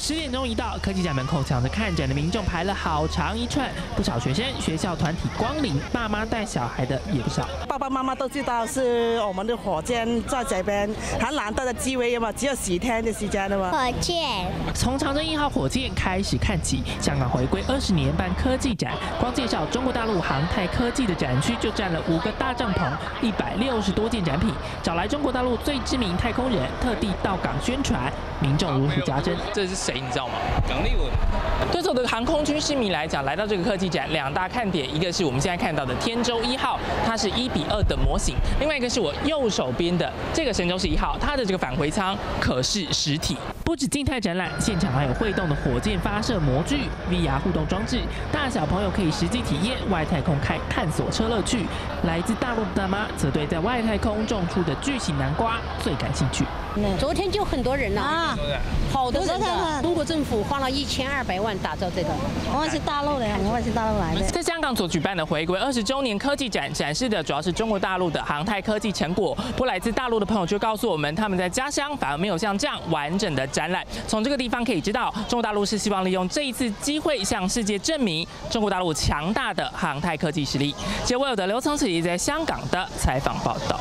十点钟一到，科技展门口抢着看展的民众排了好长一串，不少学生、学校团体光临，爸妈带小孩的也不少。爸爸妈妈都知道是我们的火箭在这边，很难得的机会嘛，只有十天的时间了嘛。火箭从长征一号火箭开始看起，香港回归二十年办科技展，光介绍中国大陆航太科技的展区就占了五个大帐篷，一百六十多件展品，找来中国大陆最知名太空人特地到港宣传，民众如数家珍。这是谁？你知道吗？港丽文。对所有的航空军事迷来讲，来到这个科技展，两大看点，一个是我们现在看到的天舟一号，它是一比二的模型；另外一个是我右手边的这个神舟十一号，它的这个返回舱可是实体。不止静态展览，现场还有会动的火箭发射模具、VR 互动装置，大小朋友可以实际体验外太空开探索车乐趣。来自大陆的大妈则对在外太空种出的巨型南瓜最感兴趣。昨天就很多人了啊，好多人的。中国政府花了一千二百万打造这个，我们是大陆的，我们是大陆来的。在香港所举办的回归二十周年科技展，展示的主要是中国大陆的航太科技成果。不来自大陆的朋友就告诉我们，他们在家乡反而没有像这样完整的展展览。从这个地方可以知道，中国大陆是希望利用这一次机会向世界证明中国大陆强大的航太科技实力。接我有的刘聪慈在香港的采访报道。